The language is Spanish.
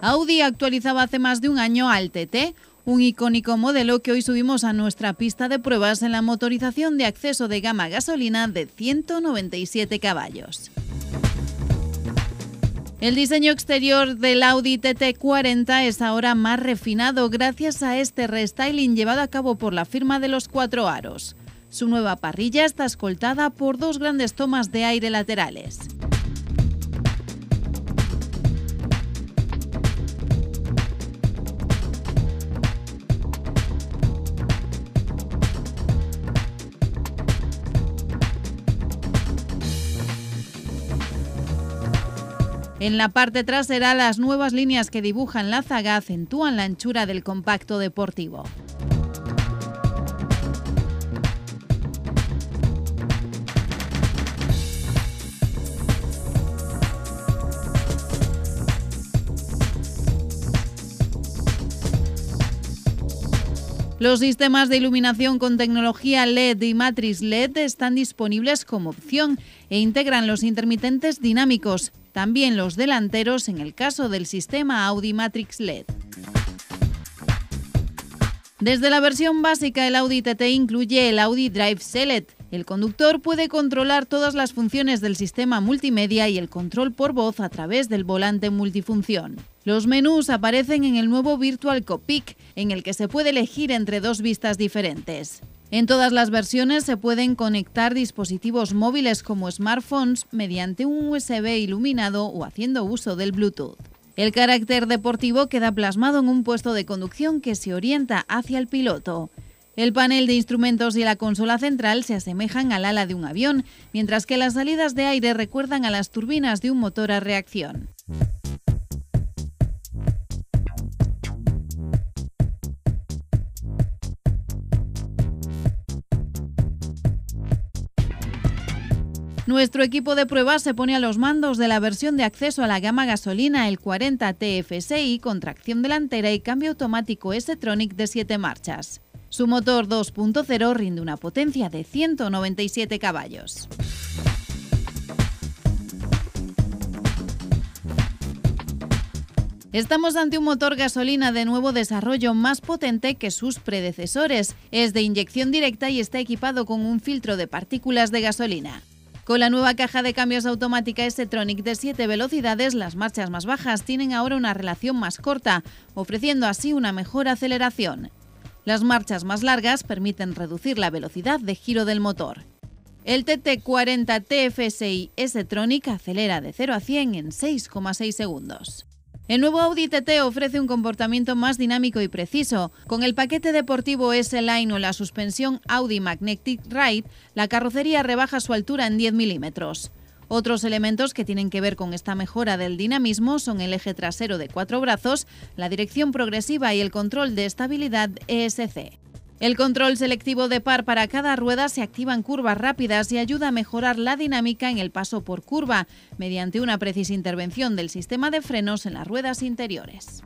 Audi actualizaba hace más de un año al TT, un icónico modelo que hoy subimos a nuestra pista de pruebas en la motorización de acceso de gama gasolina de 197 caballos. El diseño exterior del Audi TT40 es ahora más refinado gracias a este restyling llevado a cabo por la firma de los cuatro aros. Su nueva parrilla está escoltada por dos grandes tomas de aire laterales. En la parte trasera, las nuevas líneas que dibujan la zaga acentúan la anchura del compacto deportivo. Los sistemas de iluminación con tecnología LED y matriz LED están disponibles como opción e integran los intermitentes dinámicos, también los delanteros en el caso del sistema Audi Matrix LED. Desde la versión básica el Audi TT incluye el Audi Drive Select. El conductor puede controlar todas las funciones del sistema multimedia y el control por voz a través del volante multifunción. Los menús aparecen en el nuevo Virtual Cockpit, en el que se puede elegir entre dos vistas diferentes. En todas las versiones se pueden conectar dispositivos móviles como smartphones mediante un USB iluminado o haciendo uso del Bluetooth. El carácter deportivo queda plasmado en un puesto de conducción que se orienta hacia el piloto. El panel de instrumentos y la consola central se asemejan al ala de un avión, mientras que las salidas de aire recuerdan a las turbinas de un motor a reacción. Nuestro equipo de pruebas se pone a los mandos de la versión de acceso a la gama gasolina, el 40 TFSI, con tracción delantera y cambio automático S-Tronic de 7 marchas. Su motor 2.0 rinde una potencia de 197 caballos. Estamos ante un motor gasolina de nuevo desarrollo más potente que sus predecesores. Es de inyección directa y está equipado con un filtro de partículas de gasolina. Con la nueva caja de cambios automática S-Tronic de 7 velocidades, las marchas más bajas tienen ahora una relación más corta, ofreciendo así una mejor aceleración. Las marchas más largas permiten reducir la velocidad de giro del motor. El TT40 TFSI S-Tronic acelera de 0 a 100 en 6,6 segundos. El nuevo Audi TT ofrece un comportamiento más dinámico y preciso. Con el paquete deportivo S-Line o la suspensión Audi Magnetic Ride, la carrocería rebaja su altura en 10 milímetros. Otros elementos que tienen que ver con esta mejora del dinamismo son el eje trasero de cuatro brazos, la dirección progresiva y el control de estabilidad ESC. El control selectivo de par para cada rueda se activa en curvas rápidas y ayuda a mejorar la dinámica en el paso por curva mediante una precisa intervención del sistema de frenos en las ruedas interiores.